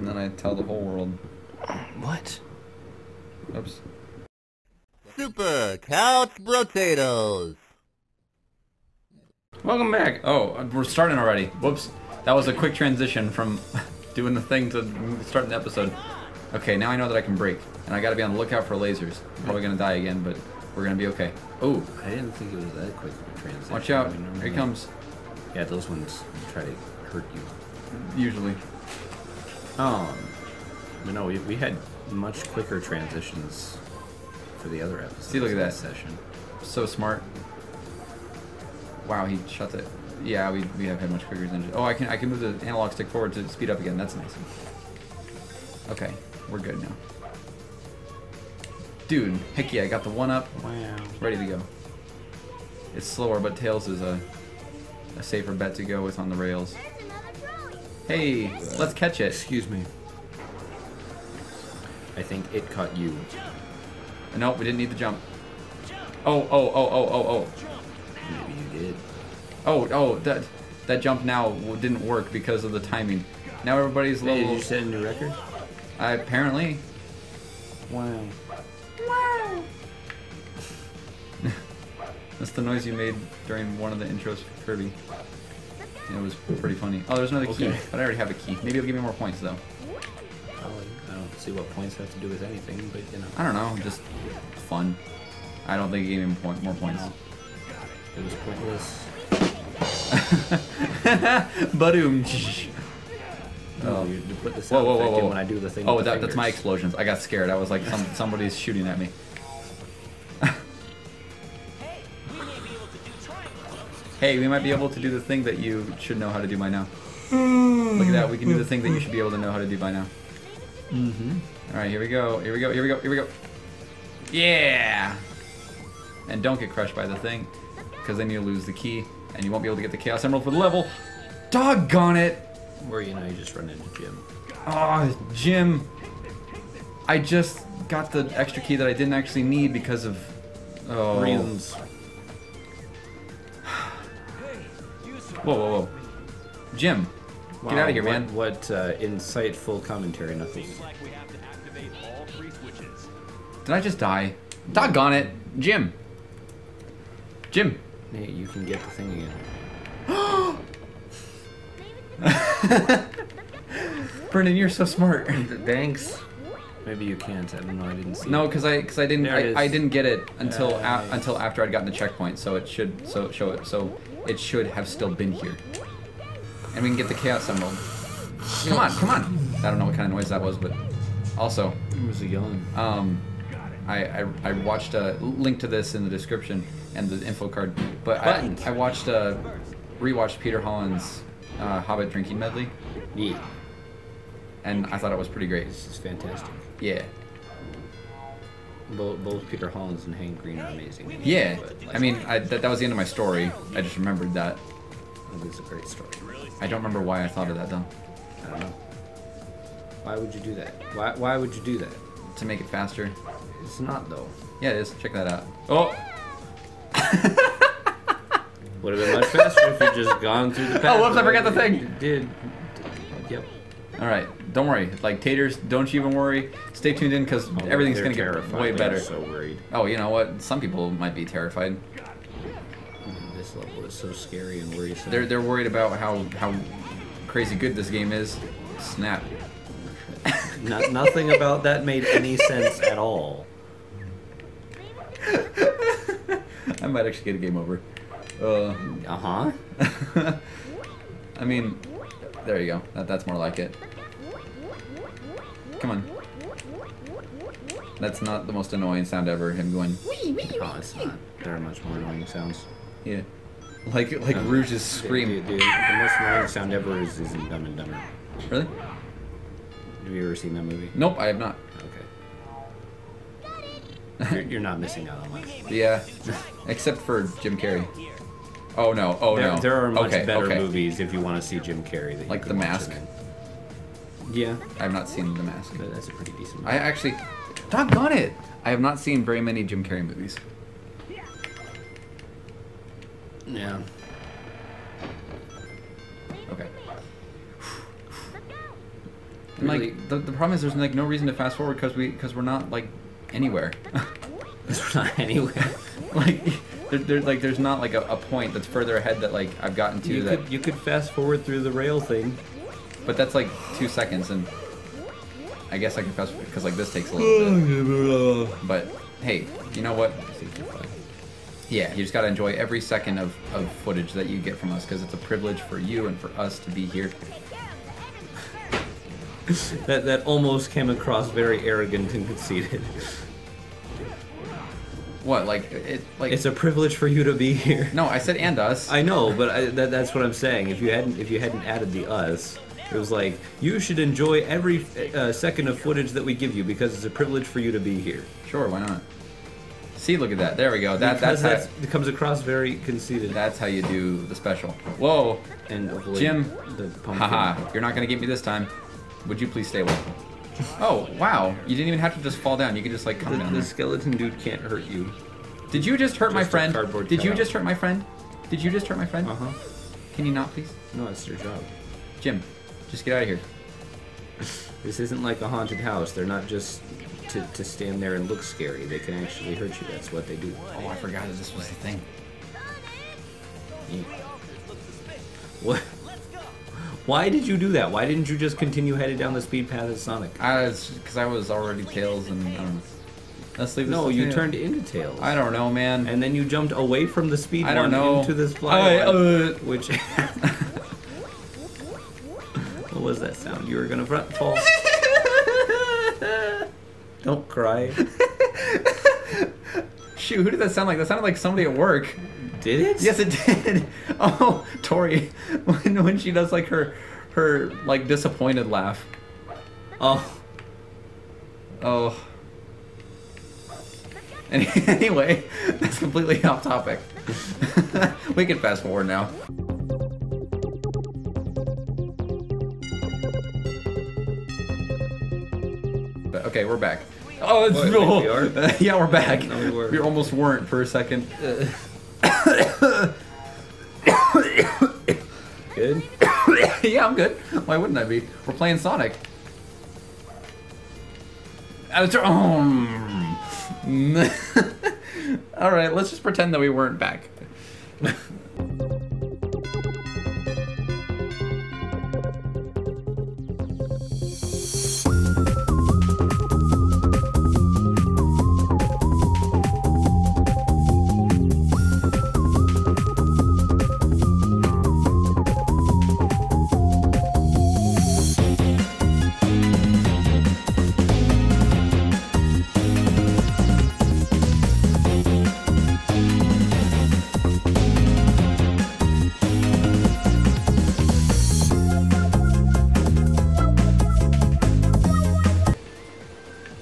and then I tell the whole world. What? Oops. Super Couch Brotatoes. Welcome back. Oh, uh, we're starting already. Whoops. That was a quick transition from doing the thing to starting the episode. Okay, now I know that I can break, and I gotta be on the lookout for lasers. I'm probably gonna die again, but we're gonna be okay. Oh, I didn't think it was that quick of a transition. watch out! I mean, Here he comes. Yeah, those ones try to hurt you. Usually. Um, but no, we, we had much quicker transitions for the other episodes. See, look at that. session. So smart. Wow, he shut it. Yeah, we, we have had much quicker than. Oh, I can I can move the analog stick forward to speed up again. That's nice. Okay, we're good now. Dude, heck yeah, I got the one up. Wow. Ready to go. It's slower, but Tails is a, a safer bet to go with on the rails. Hey, let's catch it. Excuse me. I think it caught you. Nope, we didn't need the jump. Oh, oh, oh, oh, oh, oh. Maybe you did. Oh, oh, that that jump now didn't work because of the timing. Now everybody's Hey, level. did you set a new record? I apparently. Wow. That's the noise you made during one of the intros for Kirby. It was pretty funny. Oh, there's another key, but I already have a key. Maybe it'll give me more points though. I don't see what points have to do with anything, but you know. I don't know, just fun. I don't think it gave me point, more points. It was pointless. Badoom. No, you, you put the Whoa, sound whoa, whoa, whoa. when I do the thing. Oh, that, that's my explosions. I got scared. I was like, some, somebody's shooting at me. Hey, we might be able to do the thing that you should know how to do by now. Look at that. We can do the thing that you should be able to know how to do by now. Mm-hmm. All right, here we go. Here we go. Here we go. Here we go. Yeah. And don't get crushed by the thing, because then you lose the key, and you won't be able to get the Chaos Emerald for the level. Doggone it! Where you know you just run into Jim. Oh, Jim. I just got the extra key that I didn't actually need because of. Oh. Reasons. Whoa, whoa, whoa. Jim, get out of here, what, man. What uh, insightful commentary, nothing. Did I just die? Doggone it. Jim. Jim. Hey, you can get the thing again. Brendan, you're so smart. Thanks. Maybe you can't. I don't know. I didn't see. No, it. because I because I didn't I, I didn't get it until a, Nice. until after I'd gotten the checkpoint. So it should so show it so it should have still been here. And we can get the chaos emerald. Come on, come on. I don't know what kind of noise that was, but also Who was he yelling? um, I, I I watched a link to this in the description and the info card. But I, I watched a rewatched Peter Hollens' uh, Hobbit drinking medley, Yeah, and I thought it was pretty great. this is fantastic. Yeah. Both, both Peter Hollens and Hank Green are amazing. Yeah, But I mean, I, that, that was the end of my story. I just remembered that. it was a great story. I don't remember why I thought of that though. I don't know. Why would you do that? Why, why would you do that? To make it faster. It's not though. Yeah, it is. Check that out. Oh! Would have been much faster if you just gone through the path. Oh, whoops, I forgot the You thing. did. Yep. Alright, don't worry. Like, taters, don't you even worry. Stay tuned in because Oh, everything's gonna get terrified. way better. So worried. Oh, you know what? Some people might be terrified. This level is so scary and worrisome. They're, they're worried about how, how crazy good this game is. Snap. No- nothing about that made any sense at all. I might actually get a game over. Uh, Uh huh. I mean, there you go. That, that's more like it. Come on. That's not the most annoying sound ever. Him going, Oh, it's not. There are much more annoying sounds. yeah, like like Um, Rouge's Dude, scream. Dude, dude, the most annoying sound ever is, is in Dumb and Dumber. Really? Have you ever seen that movie? Nope, I have not. Okay. You're, you're not missing out on much. Yeah, except for Jim Carrey. Oh no! Oh there, no! there are much okay, better okay. movies if you want to see Jim Carrey. That Like could The Mask? Him in. Yeah, I have not seen The Mask. but that's a pretty decent. movie. I Movie. actually, doggone it! I have not seen very many Jim Carrey movies. yeah. Okay. And, Really? like the, the problem is there's like no reason to fast forward because we because we're not like anywhere. It's not anywhere. like there, there like there's not like a, a point that's further ahead that like I've gotten to You that. could you could fast forward through the rail thing. But that's like two seconds, and I guess I can fast because like this takes a little bit. But hey, you know what? Yeah, you just gotta enjoy every second of, of footage that you get from us because it's a privilege for you and for us to be here. That that almost came across very arrogant and conceited. What like it like It's a privilege for you to be here. no? I said and us. I know, but I, that, that's what I'm saying. If you hadn't if you hadn't added the us, it was like you should enjoy every uh, second of footage that we give you because it's a privilege for you to be here. sure, why not? See, look at that. There we go. That because that's it comes across very conceited. that's how you do the special. Whoa, and Jim. the pumpkin. haha! You're not gonna get me this time. Would you please stay away? Oh wow! You didn't even have to just fall down. You could just like come The, down. the there. skeleton dude can't hurt you. Did you just hurt my Just a friend? Did you cutout. just hurt my friend? Did you just hurt my friend? Uh huh. Can you not, please? No, it's your job. Jim, just get out of here. This isn't like a haunted house. They're not just to, to stand there and look scary. They can actually hurt you. That's what they do. Oh, I forgot that this was the thing. What? Why did you do that? Why didn't you just continue headed down the speed path as Sonic? I was because I was already Tails and I don't. Let's leave. No, you turned into Tails. I don't know, man. And then you jumped away from the speed I don't know. into this fly uh, which was that sound? You were gonna front fall. don't cry. Shoot, who did that sound like? That sounded like somebody at work. Did it? Yes, it did. Oh, Tori, when when she does like her her like disappointed laugh. Oh. Oh. Any- Anyway, that's completely off topic. we can fast forward now. Okay, we're back. Oh, it's What, like we are? yeah, we're back. No, we were. We almost weren't for a second. Good. yeah, I'm good. Why wouldn't I be? We're playing Sonic. Uh, um. All right, let's just pretend that we weren't back.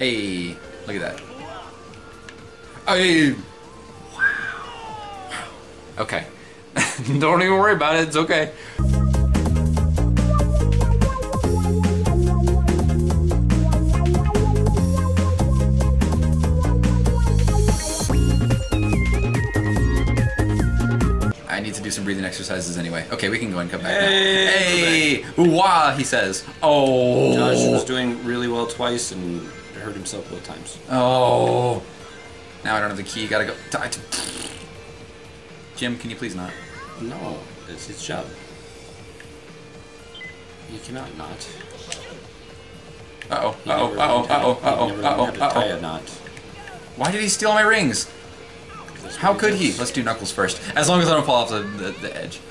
Hey, look at that. Oh, hey. Wow. Okay. Don't even worry about it. It's okay. I need to do some breathing exercises anyway. Okay, we can go and come back. now. Hey, Hey, Ooh-wah, he says. Oh. Josh was doing really well twice and hurt himself both times. Oh. Now I don't have the key. Gotta go. Die to... Jim, can you please not? No, it's his job. You cannot not. Uh oh. Uh oh. Uh oh. learned how Uh oh. Uh oh. Uh learned how to tie oh. a knot. Why did he steal my rings? How could he? Let's do Knuckles first. As long as I don't fall off the, the, the edge.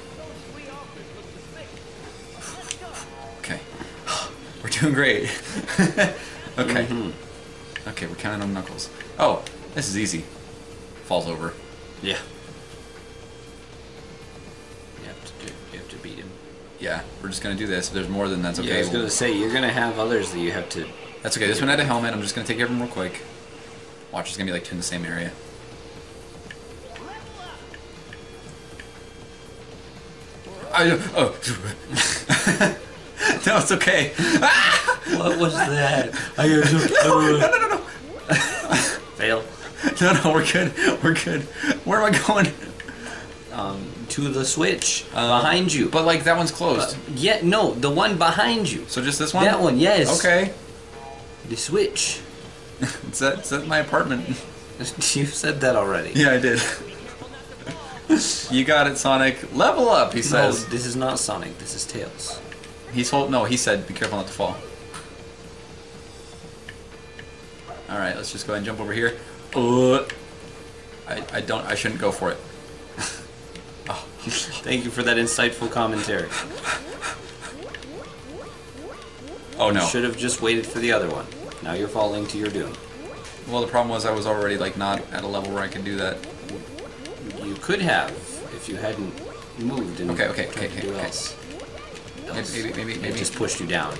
Okay. We're doing great. okay. Mhm. Okay, we're counting on Knuckles. Oh, this is easy. Falls over. Yeah. You have to do. You have to beat him. Yeah, we're just gonna do this. If there's more than that's okay. Yeah, I was we'll- gonna say you're gonna have others that you have to. That's okay. This one had a helmet. I'm just gonna take care of him real quick. Watch, it's gonna be like two in the same area. I, oh. no, it's okay. Ah! What was that? I no, no, no, no. Fail. No, no, we're good. We're good. Where am I going? Um, to the switch Uh, behind you. But like that one's closed. Uh, yeah, no, the one behind you. so just this one. That one, yes. Okay. The switch. It's at, it's at my apartment. you said that already. Yeah, I did. you got it, Sonic. Level up, he No, says. this is not Sonic. This is Tails. He's hold. No, he said, be careful not to fall. All right, let's just go ahead and jump over here. Uh, I, I don't. I shouldn't go for it. oh. Thank you for that insightful commentary. oh no. Should have just waited for the other one. Now you're falling to your doom. Well, the problem was I was already like not at a level where I could do that. You could have if you hadn't moved and Okay, okay, okay, do okay. else. Maybe, maybe, maybe, It just pushed you down.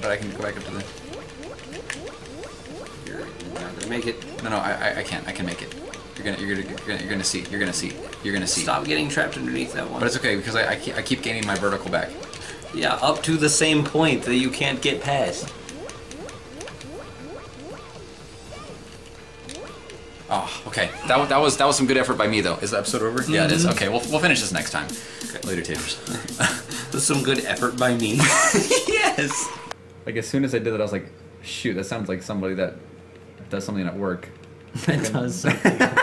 But I can go back up to the. You're, not gonna make it. No, no, I, I, I can't. I can make it. You're gonna, you're gonna, you're gonna, you're gonna see. You're gonna see. You're gonna see. Stop getting trapped underneath that one. But it's okay because I, I, keep, I keep gaining my vertical back. yeah, up to the same point that you can't get past. Oh, okay. That, that was that was some good effort by me though. Is the episode over? Yeah, it is. Mm-hmm. Okay, we'll, we'll finish this next time. Later, taters. With some good effort by me. yes. Like as soon as I did that, I was like, shoot, that sounds like somebody that does something at work. That does something.